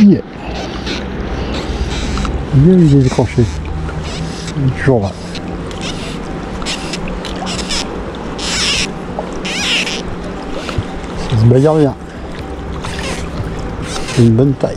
Yeah. Bien, il est décroché. Il est toujours là. Ça se bagarre bien. Une bonne taille.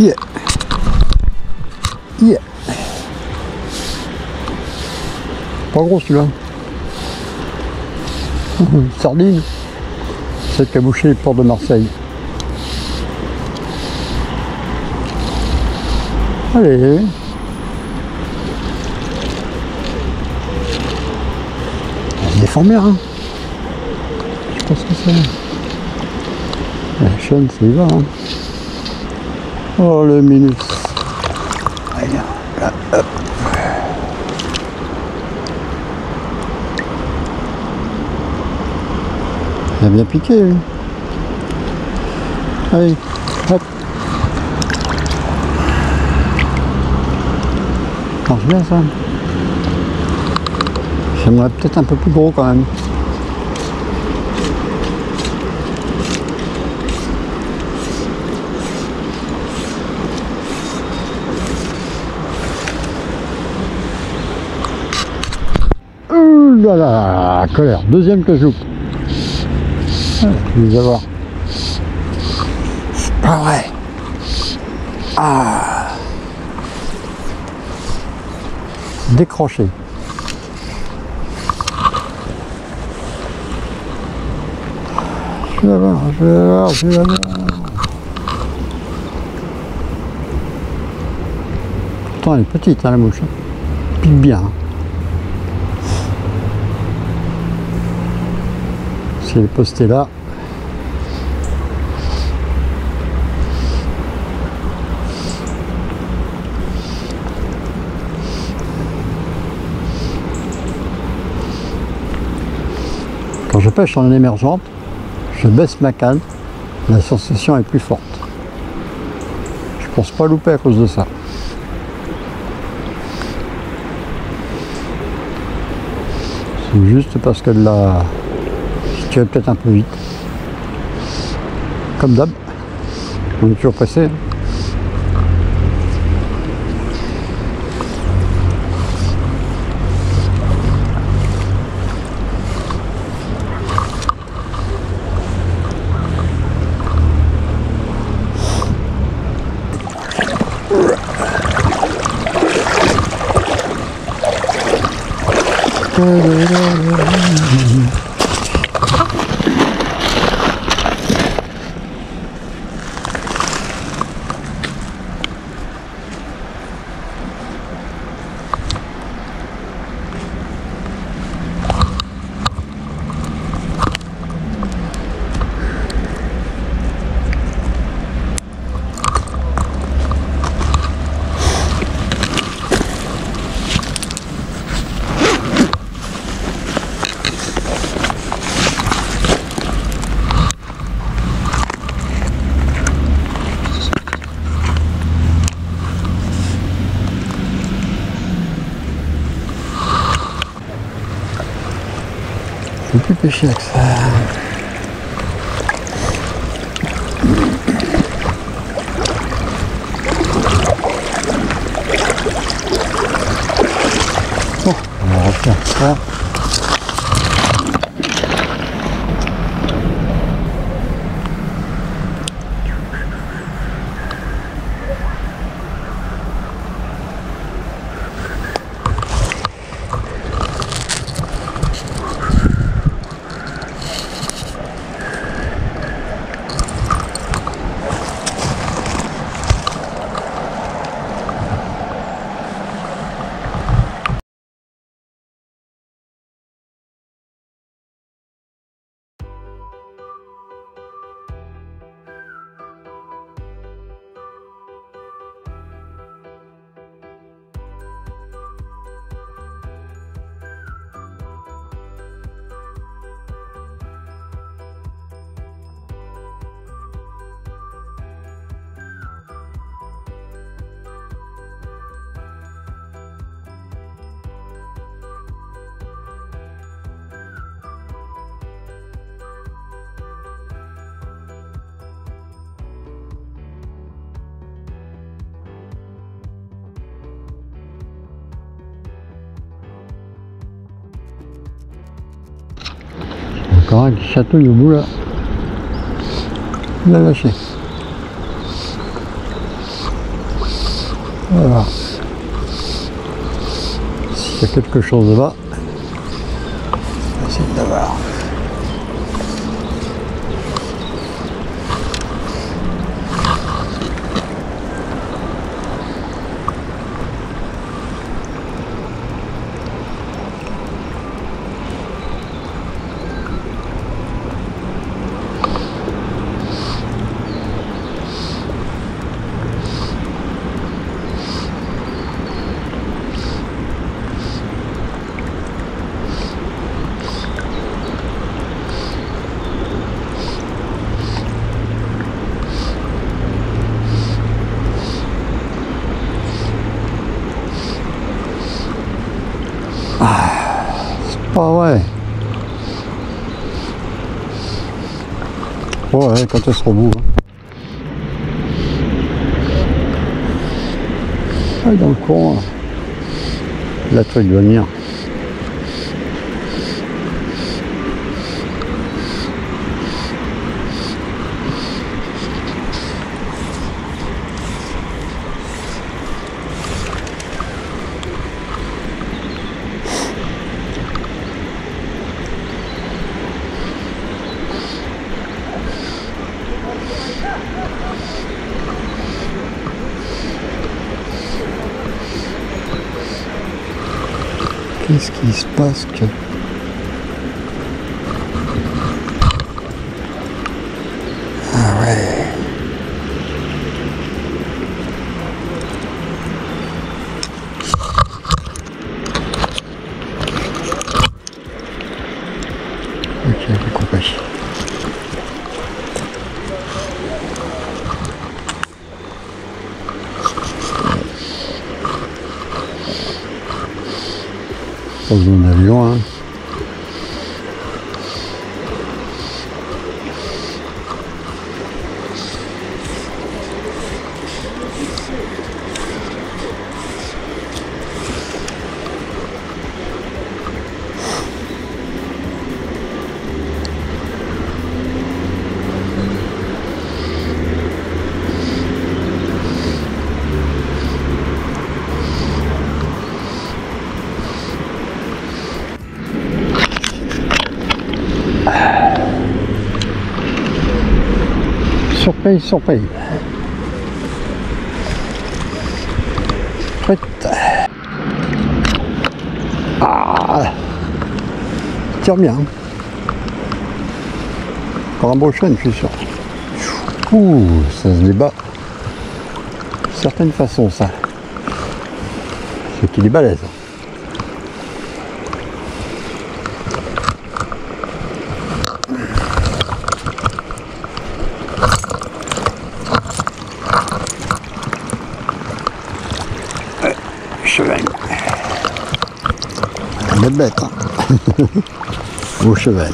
Yeah. Yeah. Gros celui-là. Sardine. Bouché les ports de Marseille. Allez. Il est hein. Je pense que c'est. La chaîne, ça y va. Oh le minus. Il a bien piqué lui. Allez, hop. Marche bien ça. J'aimerais peut-être un peu plus gros quand même. Ouh là là, colère. Deuxième que je loupe. Ah, Je vais les avoir. C'est pas vrai. Ah. Décroché. Je vais l'avoir, je vais l'avoir, je vais l'avoir. Pourtant elle est petite hein, la mouche. Pique bien. hein. Si elle est postée là. Quand je pêche en émergente, je baisse ma canne, la sensation est plus forte. Je pense pas louper à cause de ça. C'est juste parce qu'elle l'a tirer peut-être un peu vite. Comme d'hab, on est toujours pressé. Hein. Mmh. Plus Qui chatouille au bout là. Il a lâché. Voilà. S'il y a quelque chose là, on va essayer d'avoir. Pas vrai. Ouais, quand elle sera au hein. Ah, dans le coin, la truc doit venir. Qui se passe que... Ah ouais. Ok, j'ai compris. Pas besoin d'avion, hein. Surprise, surprise. Prête. Ah Tire bien. Encore un beau chêne, je suis sûr. Ouh, ça se débat. D'une certaine façon, ça. C'est qu'il est balèze. Bête. Hein. au cheval.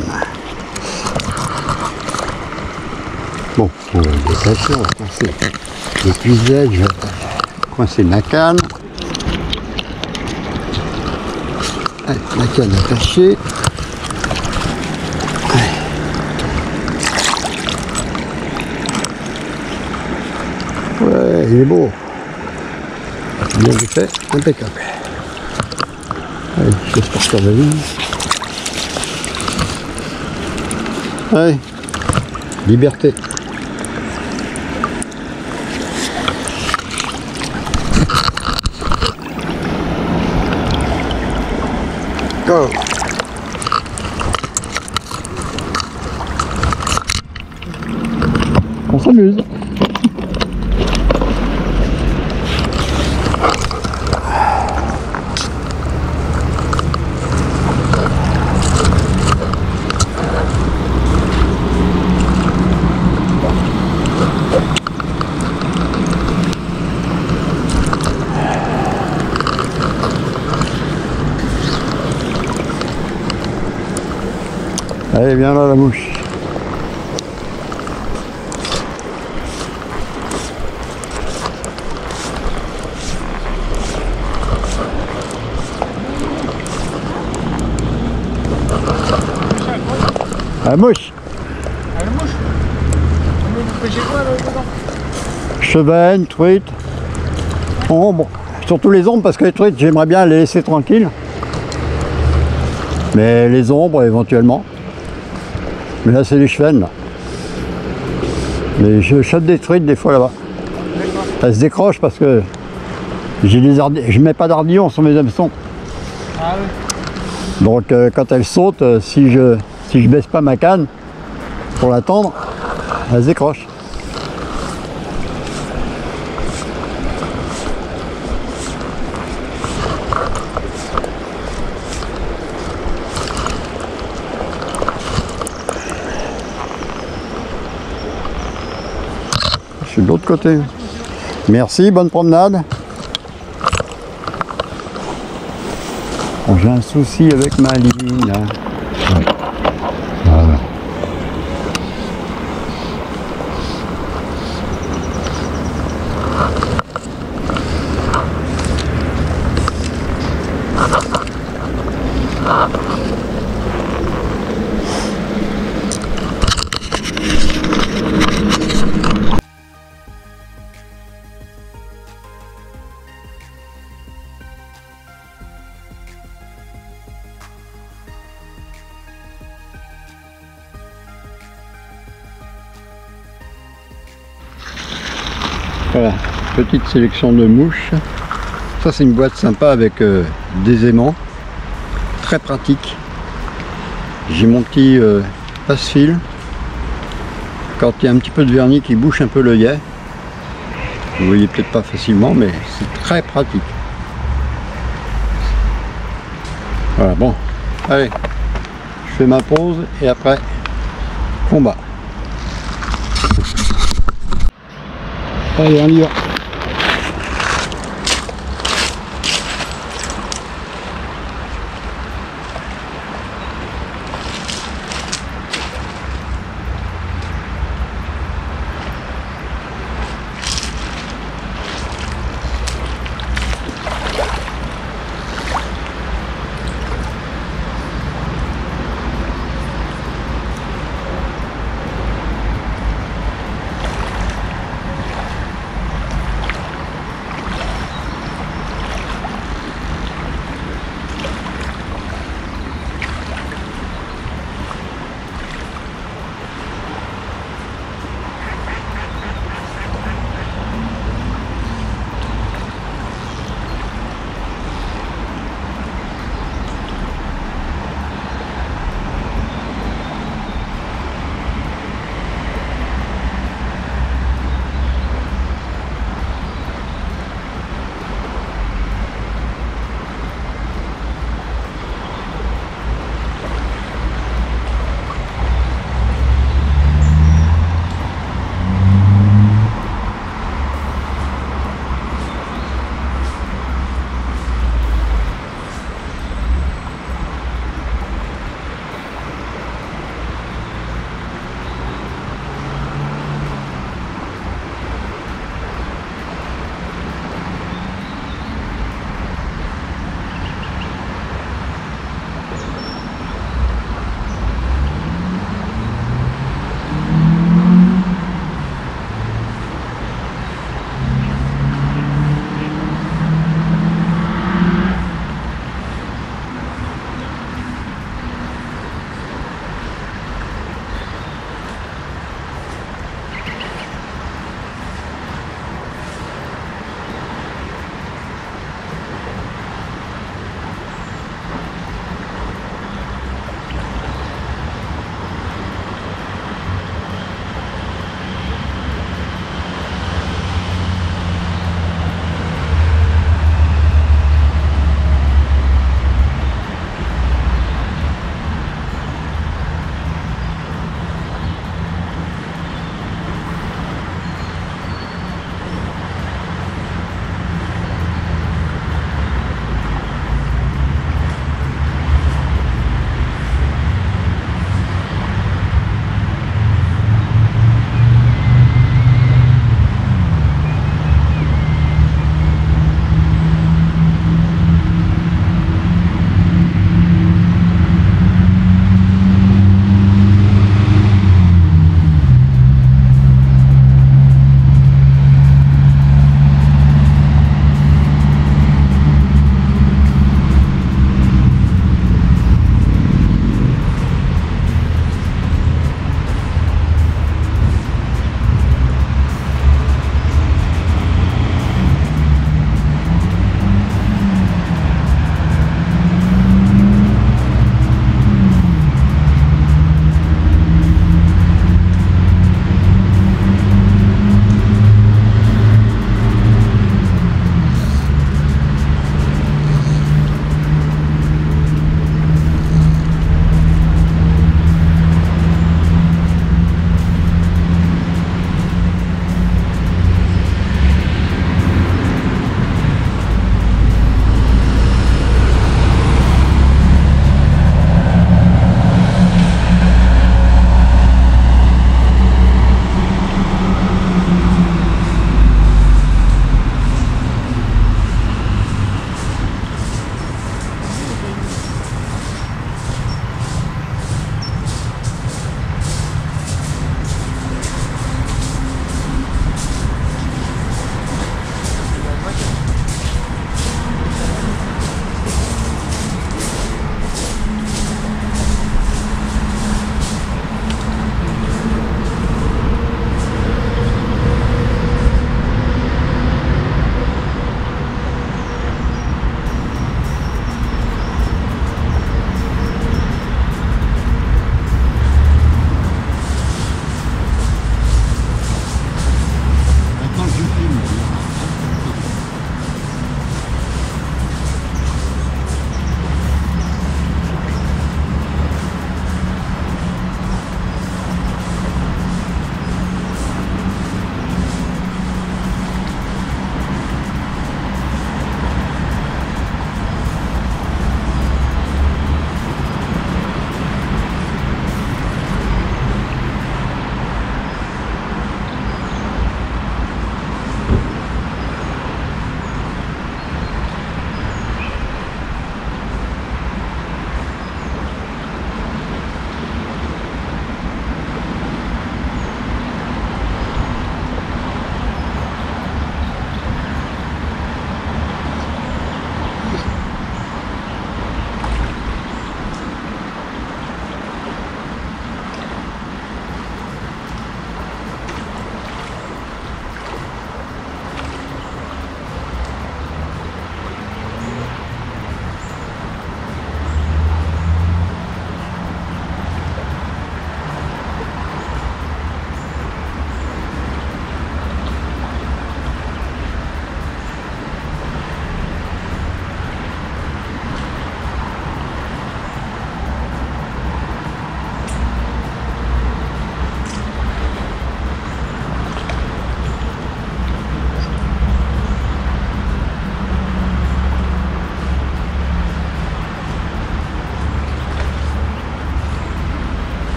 Bon, on va détacher, on va coincer les puisettes, je vais coincer ma canne. Allez, la canne attachée. Ouais, il est beau. Bien fait, impeccable. Allez, j'espère que ça va vite. Allez, liberté. Allez, viens là la mouche. La mouche, Ah, la mouche Mais vous pêchez quoi là dedans chevenne, truite, ombre. Surtout les ombres parce que les truites, j'aimerais bien les laisser tranquilles. Mais les ombres éventuellement. Mais là, c'est chevennes. Là. Mais je chope des truites des fois là-bas. Elles se décrochent parce que j'ai des je mets pas d'ardillon sur mes hameçons. Donc euh, quand elles sautent, euh, si je si baisse pas ma canne pour l'attendre, elles se décrochent. Côté. Merci, bonne promenade. J'ai un souci avec ma ligne. Petite sélection de mouches. Ça c'est une boîte sympa avec euh, des aimants. Très pratique. J'ai mon petit euh, passe-fil. Quand il y a un petit peu de vernis qui bouche un peu l'œillet. Vous voyez peut-être pas facilement, mais c'est très pratique. Voilà, bon. Allez, je fais ma pause et après, combat. Allez, on y va.